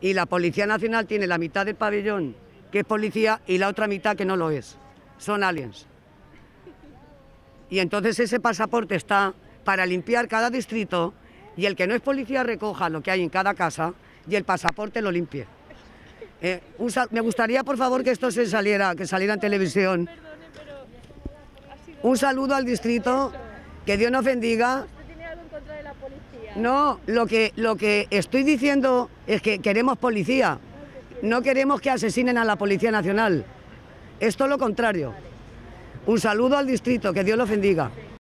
y la Policía Nacional tiene la mitad del pabellón que es policía y la otra mitad que no lo es. Son aliens. Y entonces ese pasaporte está para limpiar cada distrito y el que no es policía recoja lo que hay en cada casa y el pasaporte lo limpie. Eh, me gustaría, por favor, que esto se saliera, que saliera en televisión. Un saludo al distrito, que Dios nos bendiga. ¿Usted tiene algo en contra de la policía? No, lo que, lo que estoy diciendo es que queremos policía. No queremos que asesinen a la Policía Nacional. Es todo lo contrario. Un saludo al distrito, que Dios los bendiga.